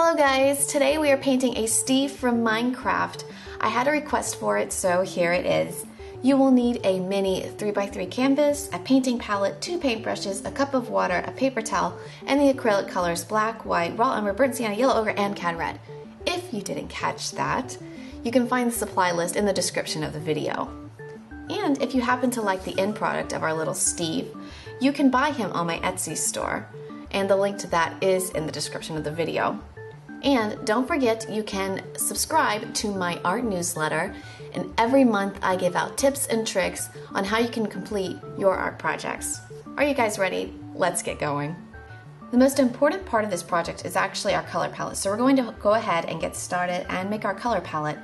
Hello guys, today we are painting a Steve from Minecraft. I had a request for it, so here it is. You will need a mini 3x3 canvas, a painting palette, two paintbrushes, a cup of water, a paper towel, and the acrylic colors black, white, raw umber, burnt sienna, yellow ochre, and cad red. If you didn't catch that, you can find the supply list in the description of the video. And if you happen to like the end product of our little Steve, you can buy him on my Etsy store. And the link to that is in the description of the video. And don't forget, you can subscribe to my art newsletter, and every month I give out tips and tricks on how you can complete your art projects. Are you guys ready? Let's get going. The most important part of this project is actually our color palette. So we're going to go ahead and get started and make our color palette.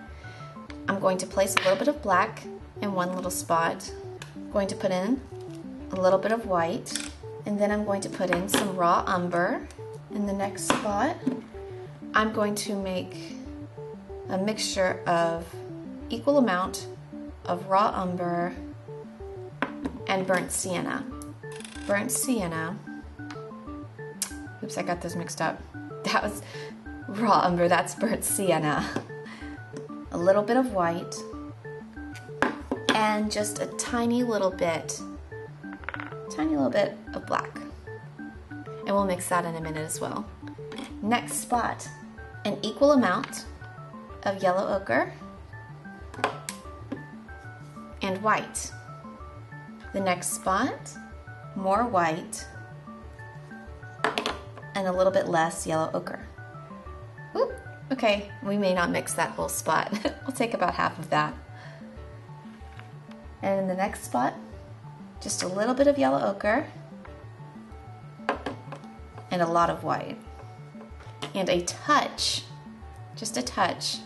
I'm going to place a little bit of black in one little spot. I'm going to put in a little bit of white, and then I'm going to put in some raw umber in the next spot. I'm going to make a mixture of equal amount of raw umber and burnt sienna. Burnt sienna, oops, I got those mixed up. That was raw umber, that's burnt sienna. A little bit of white, and just a tiny little bit, tiny little bit of black. And we'll mix that in a minute as well. Next spot, an equal amount of yellow ochre and white. The next spot, more white and a little bit less yellow ochre. Oop, okay, we may not mix that whole spot. we'll take about half of that. And in the next spot, just a little bit of yellow ochre and a lot of white and a touch, just a touch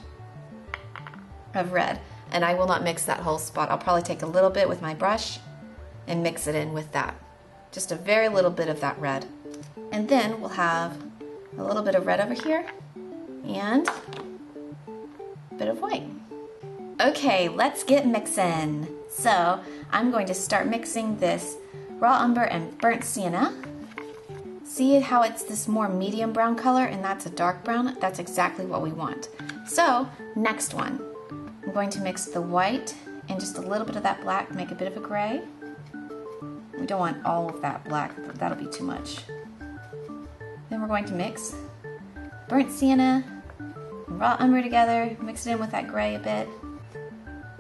of red. And I will not mix that whole spot. I'll probably take a little bit with my brush and mix it in with that. Just a very little bit of that red. And then we'll have a little bit of red over here and a bit of white. Okay, let's get mixing. So I'm going to start mixing this raw umber and burnt sienna See how it's this more medium brown color and that's a dark brown? That's exactly what we want. So, next one. I'm going to mix the white and just a little bit of that black, make a bit of a gray. We don't want all of that black, that'll be too much. Then we're going to mix burnt sienna raw umber together, mix it in with that gray a bit.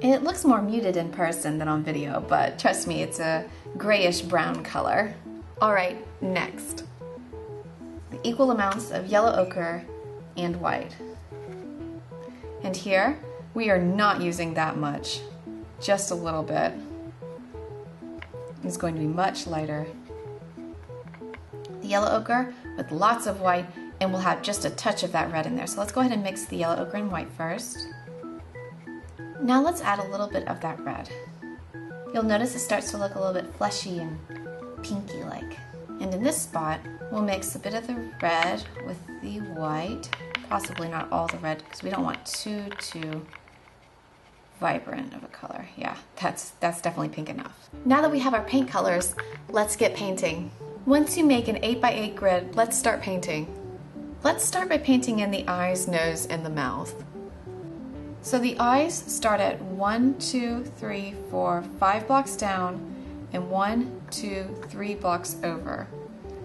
It looks more muted in person than on video, but trust me, it's a grayish brown color. All right, next equal amounts of yellow ochre and white. And here, we are not using that much, just a little bit. It's going to be much lighter. The yellow ochre with lots of white, and we'll have just a touch of that red in there. So let's go ahead and mix the yellow ochre and white first. Now let's add a little bit of that red. You'll notice it starts to look a little bit fleshy and pinky like. And in this spot, we'll mix a bit of the red with the white, possibly not all the red because we don't want too, too vibrant of a color. Yeah, that's, that's definitely pink enough. Now that we have our paint colors, let's get painting. Once you make an 8 by 8 grid, let's start painting. Let's start by painting in the eyes, nose, and the mouth. So the eyes start at one, two, three, four, five blocks down, and one, two, three blocks over.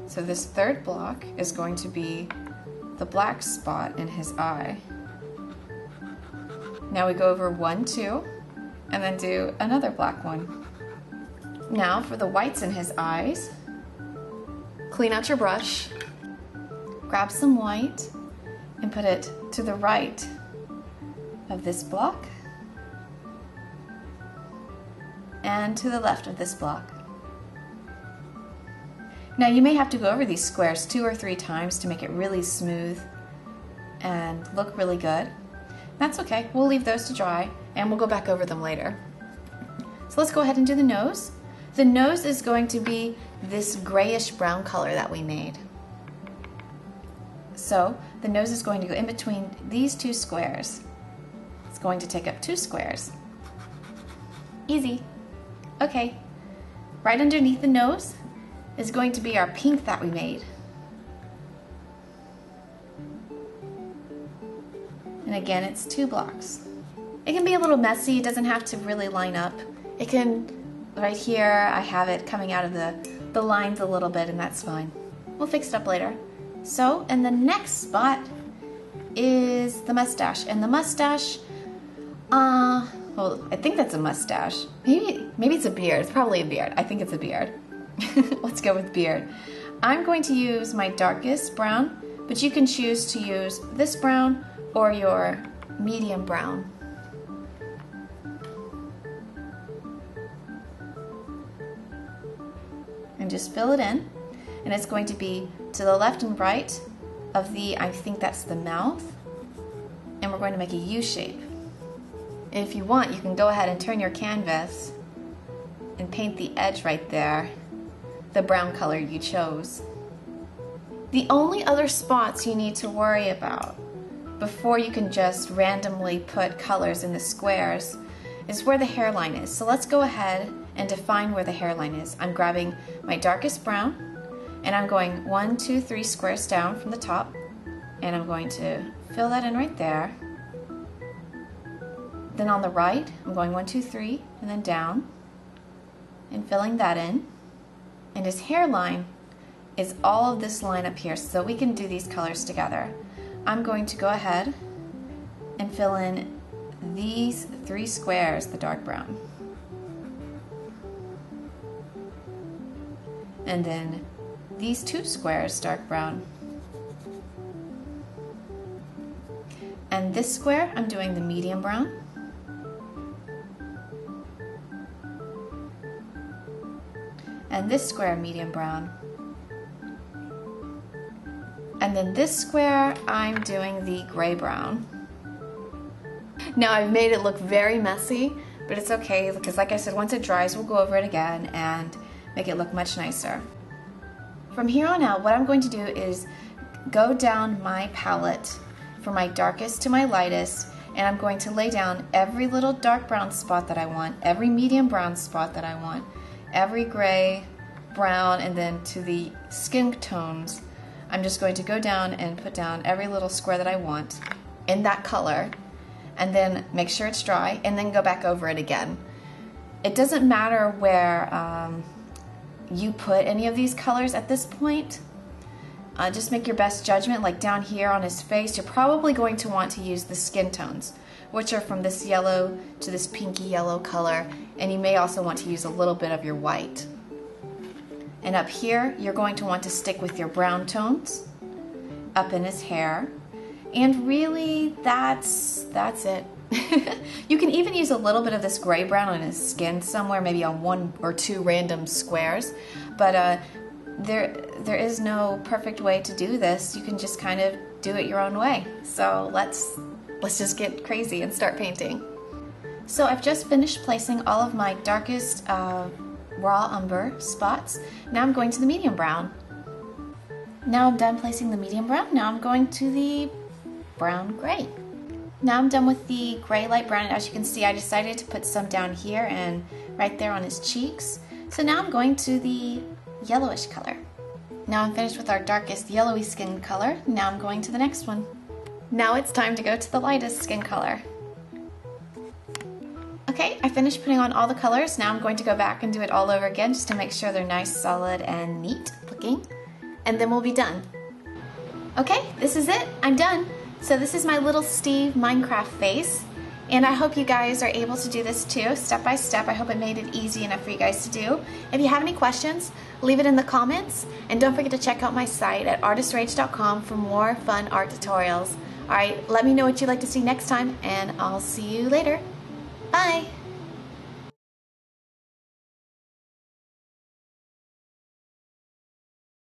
So this third block is going to be the black spot in his eye. Now we go over one, two, and then do another black one. Now for the whites in his eyes, clean out your brush, grab some white, and put it to the right of this block and to the left of this block. Now you may have to go over these squares two or three times to make it really smooth and look really good. That's okay, we'll leave those to dry and we'll go back over them later. So let's go ahead and do the nose. The nose is going to be this grayish brown color that we made. So the nose is going to go in between these two squares. It's going to take up two squares. Easy. Okay, right underneath the nose is going to be our pink that we made. And again, it's two blocks. It can be a little messy, it doesn't have to really line up. It can, right here, I have it coming out of the, the lines a little bit and that's fine. We'll fix it up later. So, and the next spot is the mustache. And the mustache, uh, well, I think that's a mustache. Maybe, maybe it's a beard. It's probably a beard. I think it's a beard. Let's go with beard. I'm going to use my darkest brown, but you can choose to use this brown or your medium brown. And just fill it in. And it's going to be to the left and right of the, I think that's the mouth. And we're going to make a U shape. If you want, you can go ahead and turn your canvas and paint the edge right there, the brown color you chose. The only other spots you need to worry about before you can just randomly put colors in the squares is where the hairline is. So let's go ahead and define where the hairline is. I'm grabbing my darkest brown and I'm going one, two, three squares down from the top and I'm going to fill that in right there. Then on the right, I'm going one, two, three, and then down and filling that in. And his hairline is all of this line up here so we can do these colors together. I'm going to go ahead and fill in these three squares, the dark brown. And then these two squares, dark brown. And this square, I'm doing the medium brown. And this square, medium brown. And then this square, I'm doing the gray brown. Now I've made it look very messy, but it's okay because like I said, once it dries, we'll go over it again and make it look much nicer. From here on out, what I'm going to do is go down my palette from my darkest to my lightest, and I'm going to lay down every little dark brown spot that I want, every medium brown spot that I want, every gray, brown, and then to the skin tones I'm just going to go down and put down every little square that I want in that color and then make sure it's dry and then go back over it again. It doesn't matter where um, you put any of these colors at this point. Uh, just make your best judgment like down here on his face you're probably going to want to use the skin tones which are from this yellow to this pinky yellow color and you may also want to use a little bit of your white. And up here, you're going to want to stick with your brown tones up in his hair. And really, that's, that's it. you can even use a little bit of this gray brown on his skin somewhere, maybe on one or two random squares. But uh, there, there is no perfect way to do this. You can just kind of do it your own way. So let's, let's just get crazy and start painting. So I've just finished placing all of my darkest uh, raw umber spots. Now I'm going to the medium brown. Now I'm done placing the medium brown. Now I'm going to the brown gray. Now I'm done with the gray light brown. and As you can see, I decided to put some down here and right there on his cheeks. So now I'm going to the yellowish color. Now I'm finished with our darkest yellowy skin color. Now I'm going to the next one. Now it's time to go to the lightest skin color. Okay, I finished putting on all the colors. Now I'm going to go back and do it all over again just to make sure they're nice, solid, and neat looking. And then we'll be done. Okay, this is it. I'm done. So this is my little Steve Minecraft face. And I hope you guys are able to do this too, step by step. I hope it made it easy enough for you guys to do. If you have any questions, leave it in the comments. And don't forget to check out my site at artistrage.com for more fun art tutorials. Alright, let me know what you'd like to see next time, and I'll see you later. Bye!